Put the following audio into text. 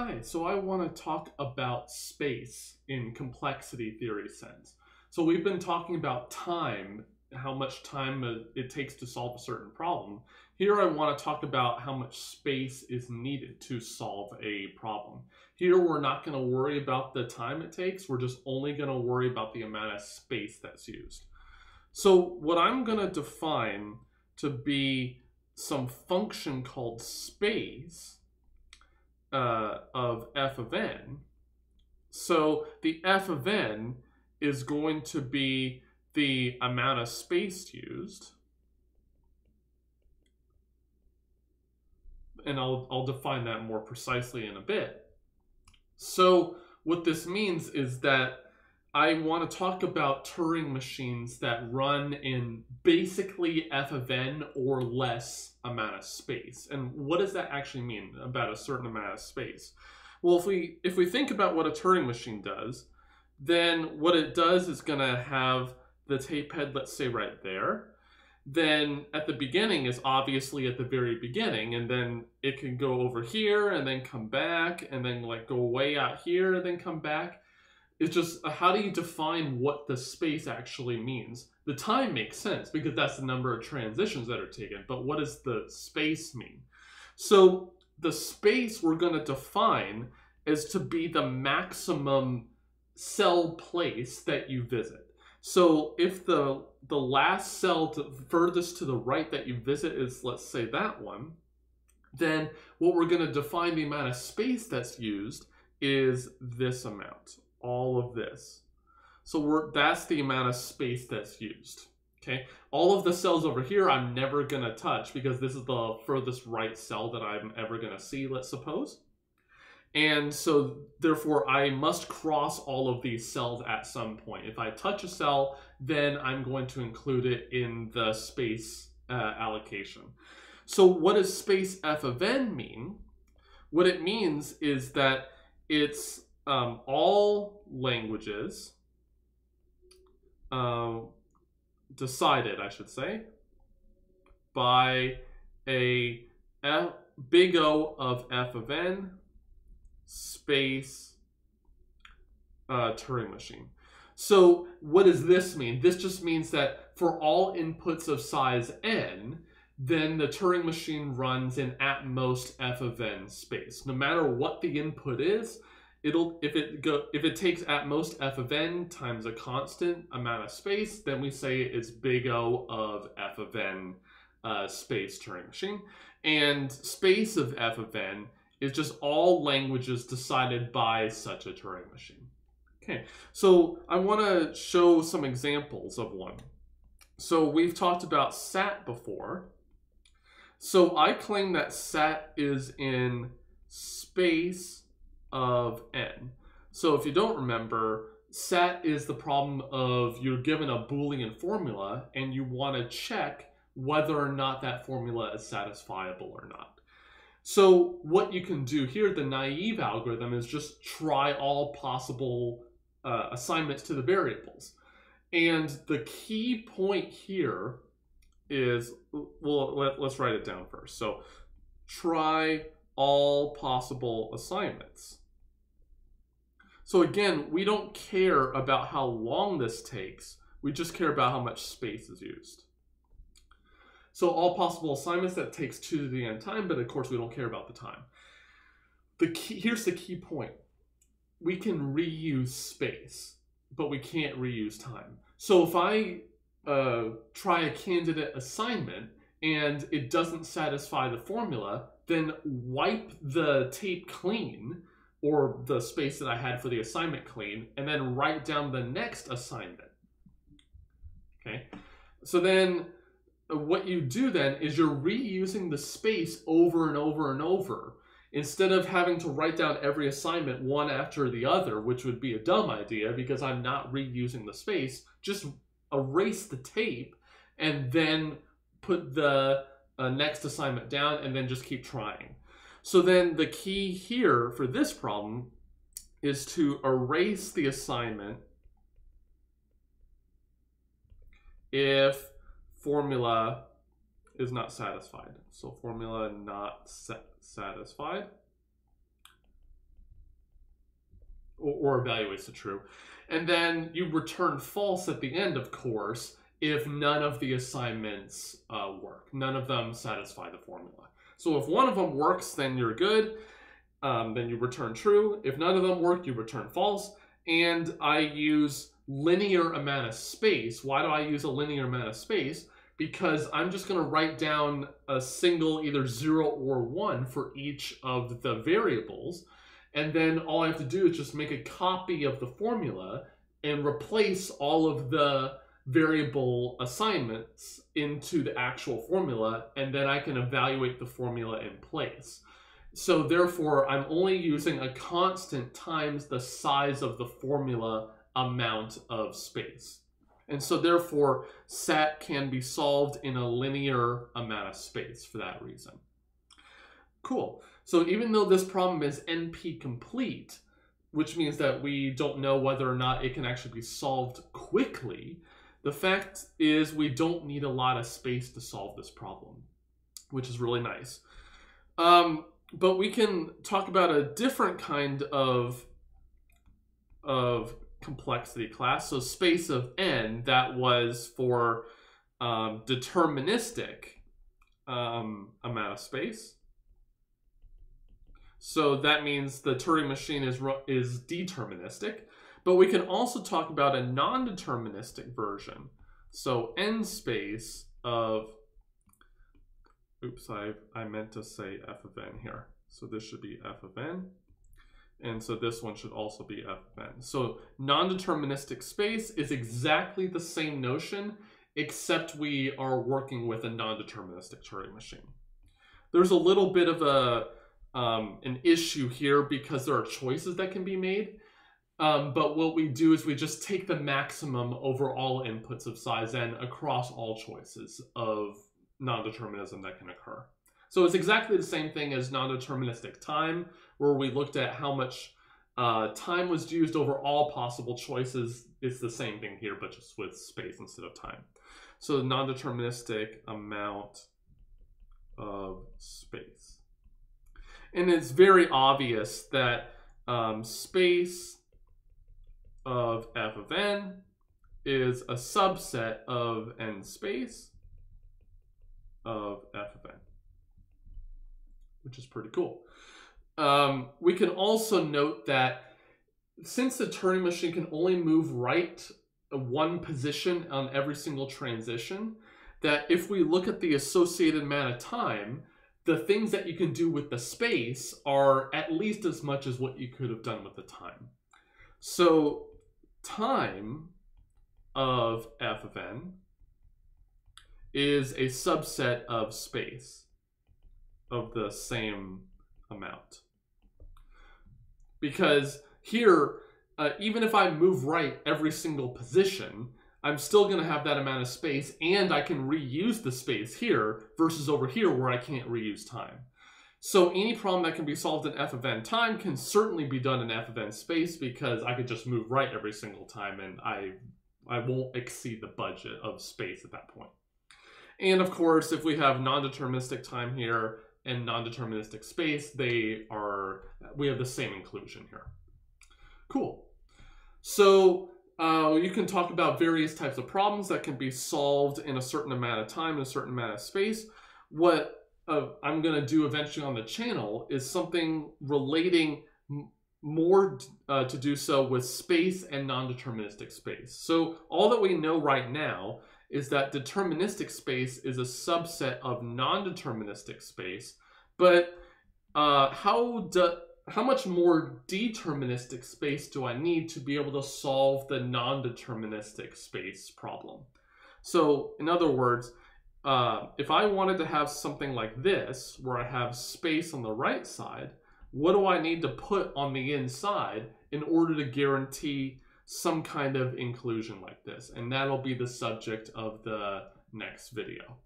Hi, so I want to talk about space in complexity theory sense. So we've been talking about time, how much time it takes to solve a certain problem. Here I want to talk about how much space is needed to solve a problem. Here we're not going to worry about the time it takes, we're just only going to worry about the amount of space that's used. So what I'm going to define to be some function called space uh, of f of n. So the f of n is going to be the amount of space used. And I'll, I'll define that more precisely in a bit. So what this means is that I want to talk about Turing machines that run in basically f of n or less amount of space. And what does that actually mean about a certain amount of space? Well, if we if we think about what a Turing machine does, then what it does is going to have the tape head, let's say right there. Then at the beginning is obviously at the very beginning, and then it can go over here and then come back and then like go way out here and then come back it's just uh, how do you define what the space actually means? The time makes sense because that's the number of transitions that are taken, but what does the space mean? So the space we're going to define is to be the maximum cell place that you visit. So if the the last cell to, furthest to the right that you visit is let's say that one, then what we're going to define the amount of space that's used is this amount all of this. So we're, that's the amount of space that's used. Okay, all of the cells over here I'm never going to touch because this is the furthest right cell that I'm ever going to see, let's suppose. And so therefore I must cross all of these cells at some point. If I touch a cell, then I'm going to include it in the space uh, allocation. So what does space f of n mean? What it means is that it's um, all languages uh, decided, I should say, by a F, big O of f of n space uh, Turing machine. So what does this mean? This just means that for all inputs of size n, then the Turing machine runs in at most f of n space. No matter what the input is, it'll if it go if it takes at most f of n times a constant amount of space, then we say it's big O of f of n uh, space Turing machine. And space of f of n is just all languages decided by such a Turing machine. Okay, so I want to show some examples of one. So we've talked about SAT before. So I claim that SAT is in space of n. So if you don't remember, SAT is the problem of you're given a Boolean formula and you want to check whether or not that formula is satisfiable or not. So what you can do here, the naive algorithm, is just try all possible uh, assignments to the variables. And the key point here is, well, let, let's write it down first. So try all possible assignments. So again, we don't care about how long this takes. We just care about how much space is used. So all possible assignments, that takes 2 to the n time, but of course we don't care about the time. The key, here's the key point. We can reuse space, but we can't reuse time. So if I uh, try a candidate assignment and it doesn't satisfy the formula, then wipe the tape clean or the space that I had for the assignment clean, and then write down the next assignment. Okay, so then uh, what you do then is you're reusing the space over and over and over instead of having to write down every assignment one after the other, which would be a dumb idea because I'm not reusing the space. Just erase the tape and then put the uh, next assignment down and then just keep trying. So then the key here for this problem is to erase the assignment if formula is not satisfied. So formula not satisfied. or, or evaluates the true. And then you return false at the end, of course, if none of the assignments uh, work. None of them satisfy the formula. So if one of them works, then you're good. Um, then you return true. If none of them work, you return false. And I use linear amount of space. Why do I use a linear amount of space? Because I'm just going to write down a single either 0 or 1 for each of the variables. And then all I have to do is just make a copy of the formula and replace all of the variable assignments into the actual formula, and then I can evaluate the formula in place. So therefore, I'm only using a constant times the size of the formula amount of space. And so therefore, SAT can be solved in a linear amount of space for that reason. Cool. So even though this problem is NP complete, which means that we don't know whether or not it can actually be solved quickly, the fact is we don't need a lot of space to solve this problem, which is really nice. Um, but we can talk about a different kind of, of complexity class. So space of n, that was for um, deterministic um, amount of space. So that means the Turing machine is, is deterministic. But we can also talk about a non-deterministic version. So n space of, oops, I, I meant to say f of n here. So this should be f of n. And so this one should also be f of n. So non-deterministic space is exactly the same notion, except we are working with a non-deterministic Turing machine. There's a little bit of a um, an issue here because there are choices that can be made. Um, but what we do is we just take the maximum over all inputs of size n across all choices of non-determinism that can occur. So it's exactly the same thing as non-deterministic time, where we looked at how much uh, time was used over all possible choices. It's the same thing here, but just with space instead of time. So non-deterministic amount of space. And it's very obvious that um, space of f of n is a subset of n space of f of n, which is pretty cool. Um, we can also note that since the Turing machine can only move right one position on every single transition, that if we look at the associated amount of time, the things that you can do with the space are at least as much as what you could have done with the time. So time of f of n is a subset of space of the same amount. Because here, uh, even if I move right every single position, I'm still going to have that amount of space and I can reuse the space here versus over here where I can't reuse time. So any problem that can be solved in f of n time can certainly be done in f of n space because I could just move right every single time and I, I won't exceed the budget of space at that point. And of course, if we have non-deterministic time here and non-deterministic space, they are, we have the same inclusion here. Cool. So uh, you can talk about various types of problems that can be solved in a certain amount of time, in a certain amount of space. What uh, I'm going to do eventually on the channel is something relating more uh, to do so with space and non-deterministic space. So all that we know right now is that deterministic space is a subset of non-deterministic space, but uh, how do, how much more deterministic space do I need to be able to solve the non-deterministic space problem? So in other words, uh, if I wanted to have something like this, where I have space on the right side, what do I need to put on the inside in order to guarantee some kind of inclusion like this? And that'll be the subject of the next video.